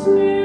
Spirit.